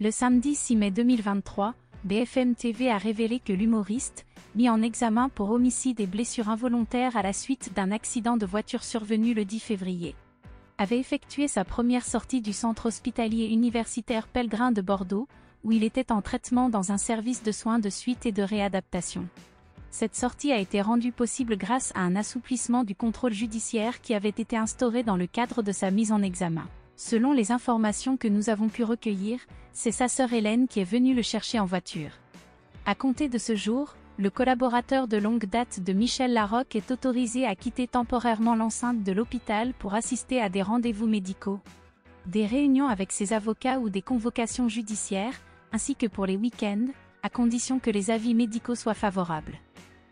Le samedi 6 mai 2023, BFM TV a révélé que l'humoriste, mis en examen pour homicide et blessure involontaire à la suite d'un accident de voiture survenu le 10 février, avait effectué sa première sortie du centre hospitalier universitaire Pellegrin de Bordeaux, où il était en traitement dans un service de soins de suite et de réadaptation. Cette sortie a été rendue possible grâce à un assouplissement du contrôle judiciaire qui avait été instauré dans le cadre de sa mise en examen. Selon les informations que nous avons pu recueillir, c'est sa sœur Hélène qui est venue le chercher en voiture. À compter de ce jour, le collaborateur de longue date de Michel Larocque est autorisé à quitter temporairement l'enceinte de l'hôpital pour assister à des rendez-vous médicaux, des réunions avec ses avocats ou des convocations judiciaires, ainsi que pour les week-ends, à condition que les avis médicaux soient favorables.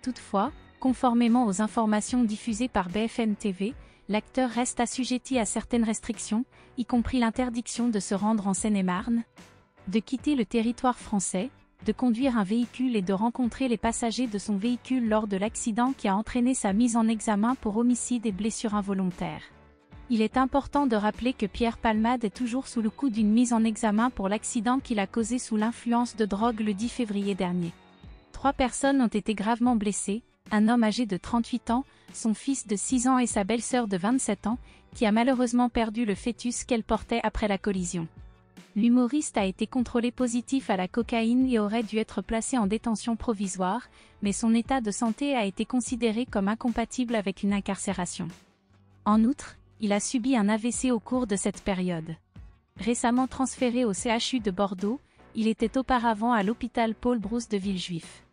Toutefois, conformément aux informations diffusées par BFM TV, l'acteur reste assujetti à certaines restrictions, y compris l'interdiction de se rendre en Seine-et-Marne, de quitter le territoire français, de conduire un véhicule et de rencontrer les passagers de son véhicule lors de l'accident qui a entraîné sa mise en examen pour homicide et blessure involontaire. Il est important de rappeler que Pierre Palmade est toujours sous le coup d'une mise en examen pour l'accident qu'il a causé sous l'influence de drogue le 10 février dernier. Trois personnes ont été gravement blessées, un homme âgé de 38 ans, son fils de 6 ans et sa belle-sœur de 27 ans, qui a malheureusement perdu le fœtus qu'elle portait après la collision. L'humoriste a été contrôlé positif à la cocaïne et aurait dû être placé en détention provisoire, mais son état de santé a été considéré comme incompatible avec une incarcération. En outre, il a subi un AVC au cours de cette période. Récemment transféré au CHU de Bordeaux, il était auparavant à l'hôpital Paul Brousse de Villejuif.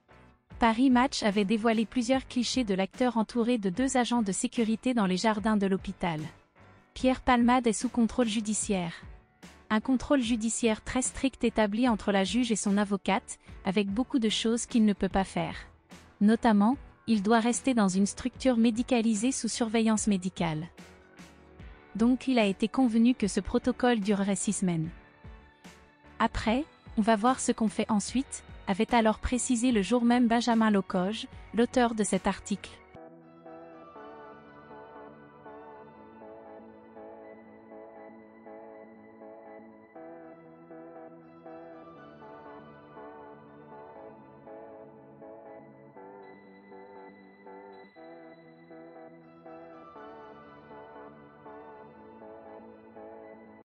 Paris Match avait dévoilé plusieurs clichés de l'acteur entouré de deux agents de sécurité dans les jardins de l'hôpital. Pierre Palmade est sous contrôle judiciaire. Un contrôle judiciaire très strict établi entre la juge et son avocate, avec beaucoup de choses qu'il ne peut pas faire. Notamment, il doit rester dans une structure médicalisée sous surveillance médicale. Donc il a été convenu que ce protocole durerait six semaines. Après, on va voir ce qu'on fait ensuite, avait alors précisé le jour même Benjamin Locoge, l'auteur de cet article.